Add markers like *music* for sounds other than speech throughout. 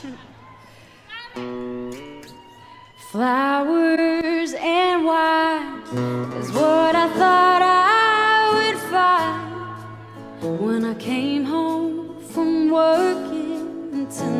*laughs* Flowers and wine is what I thought I would find when I came home from working tonight.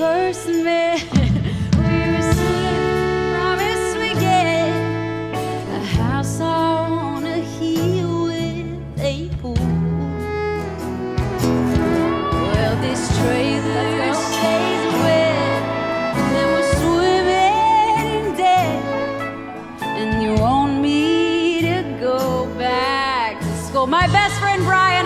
first met, *laughs* we received the promise we get. A house on a hill with a pool. Well, this trailer stays wet, and we're swimming in debt. And you want me to go back to school? My best friend Brian.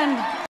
Ireland.